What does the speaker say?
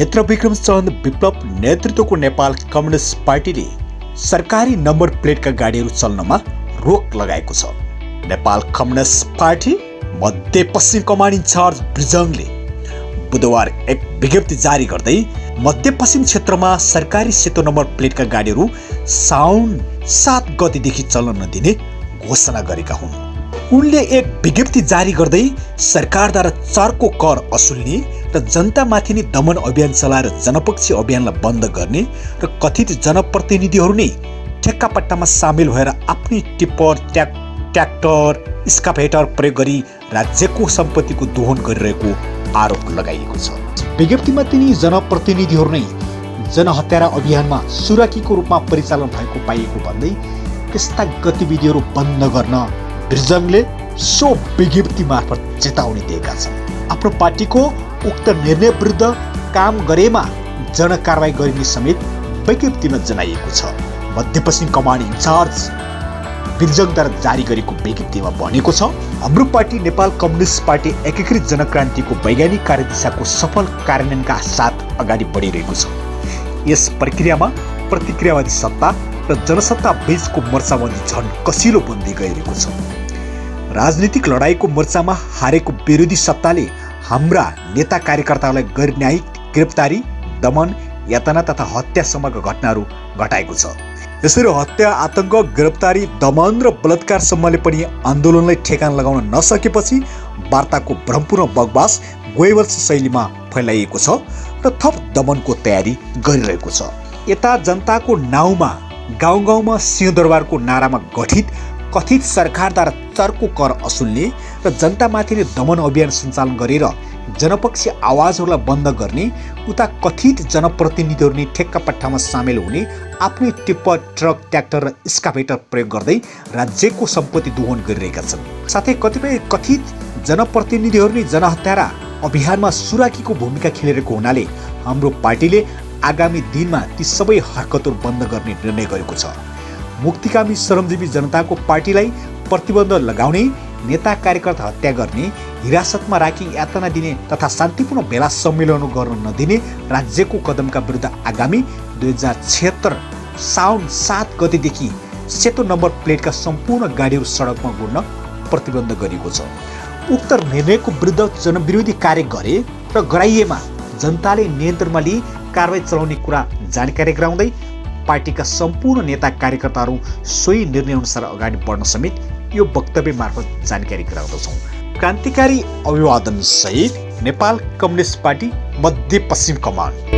नेत्र विक्रम चन्द विप्लव नेतृत्वको नेपाल कम्युनिस्ट पार्टीले सरकारी नम्बर प्लेटका गाडीहरू चल्नमा रोक लगाएको छ। नेपाल कम्युनिस्ट पार्टी मध्यपश्चिम कमान्ड इन्चार्ज ब्रिजङले बुधबार एक विज्ञप्ति जारी गर्दै मध्यपश्चिम क्षेत्रमा सरकारी सेतो नम्बर प्लेटका गाडीहरू साउन सात गतिदेखि चल्न नदिने घोषणा गरेका हुन्। उनले एक विज्ञप्ति जारी गर्दै सरकारद्वारा चर्को कर असुल्ने र जनतामाथि नै दमन अभियान चलाएर जनपक्षी अभियानलाई बन्द गर्ने र कथित जनप्रतिनिधिहरू नै ठेक्कापट्टामा सामेल भएर आफ्नै टिप्पर ट्याक ट्र्याक्टर स्काफेटर प्रयोग गरी राज्यको सम्पत्तिको दोहन गरिरहेको आरोप लगाइएको छ। विज्ञप्तिमा तिनी जनप्रतिनिधिहरू नै जनहत्यारा अभियानमा सुरकीको रूपमा परिचालन भएको पाइएको भन्दै त्यस्ता गतिविधिहरू बन्द गर्न रिजङले सो विज्ञप्ति मार्फत चेतावनी दिएका छन्। आफ्नो पार्टीको उक्त निर्णय विरुद्ध काम गरेमा जनकारवाही गरिने समेत विज्ञप्तिमा जनाइएको छ। मध्यपश्चिम कमान्ड इन्चार्ज बिर्जङद्वारा जारी गरेको विज्ञप्तिमा भनेको छ हाम्रो पार्टी नेपाल कम्युनिस्ट पार्टी एकीकृत जनक्रान्तिको वैज्ञानिक कार्यदिशाको सफल कार्यान्वयनका साथ अगाडि बढिरहेको छ। यस प्रक्रियामा प्रतिक्रियावादी सत्ता र जनसत्ता बीचको मोर्चाबन्दी झन् कसिलो बन्दी गइरहेको छ। राजनीतिक लडाइँको मोर्चामा हारेको विरोधी सत्ताले हाम्रा नेता कार्यकर्तालाई गैर न्यायिक गिरफ्तारी दमन यातना तथा हत्यासम्मका घटनाहरू घटाएको छ। यसरी हत्या आतङ्क गिरफ्तारी दमन र बलात्कारसम्मले पनि आन्दोलनलाई ठेगान लगाउन नसकेपछि वार्ताको भ्रमपूर्ण बगबास गोयवंश शैलीमा फैलाइएको छ र थप दमनको तयारी गरिरहेको छ। यता जनताको नाउँमा गाउँ गाउँमा सिंहदरबारको नारामा गठित कथित सरकारद्वारा चर्को कर असुल्ने र जनतामाथि नै दमन अभियान सञ्चालन गरेर जनपक्षी आवाजहरूलाई बन्द गर्ने उता कथित जनप्रतिनिधिहरू नै ठेक्कापट्टामा सामेल हुने आफ्नै टिप्पर ट्रक ट्र्याक्टर र स्काभेटर प्रयोग गर्दै राज्यको सम्पत्ति दोहन गरिरहेका छन्। साथै कतिपय कथित जनप्रतिनिधिहरू नै जनहत्यारा अभियानमा सुराकीको भूमिका खेलिरहेको हुनाले हाम्रो पार्टीले आगामी दिनमा ती सबै हरकतहरू बन्द गर्ने निर्णय गरेको छ। मुक्तिकामी श्रमजीवी जनताको पार्टीलाई प्रतिबन्ध लगाउने नेता कार्यकर्ता हत्या गर्ने हिरासतमा राखी यातना दिने तथा शान्तिपूर्ण भेला सम्मेलन गर्न नदिने राज्यको कदमका विरुद्ध आगामी दुई हजार छिहत्तर साउन सात गतिदेखि सेतो नम्बर प्लेटका सम्पूर्ण गाडीहरू सडकमा गुड्न प्रतिबन्ध गरिएको छ। उक्त निर्णयको विरुद्ध जनविरोधी कार्य गरे र गराइएमा जनताले नियन्त्रणमा लिई कारवाही चलाउने कुरा जानकारी गराउँदै पार्टीका सम्पूर्ण नेता कार्यकर्ताहरू सोही निर्णयअनुसार अगाडि बढ्न समेत यो वक्तव्य मार्फत जानकारी गराउँदछौँ। क्रान्तिकारी अभिवादन सहित नेपाल कम्युनिस्ट पार्टी मध्यपश्चिम कमान्ड